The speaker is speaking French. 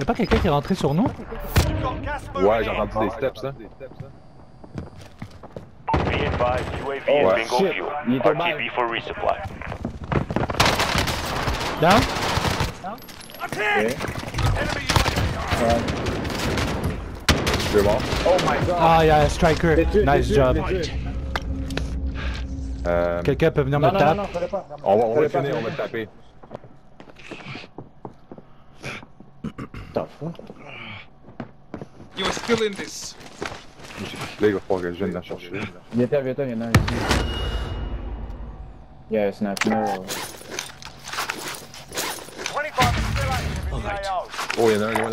Y'a pas quelqu'un qui est rentré sur nous? Ouais, j'ai entendu des steps, hein. Be advised, UAV Oh, is bingo shit. fuel. Il est au bal. RTB for resupply. Down? Ok. Ouais. Deux morts. Oh my god. Ah, y'a Striker. Détruit, Nice job. Euh, Quelqu'un peut venir Non, me non, non, taper? non, fallait pas. on va, on va finir, on va taper. the fuck? You are still in this. Là, il va falloir que je la chercher. Viens-t'en, viens-t'en, un. Oh, a un.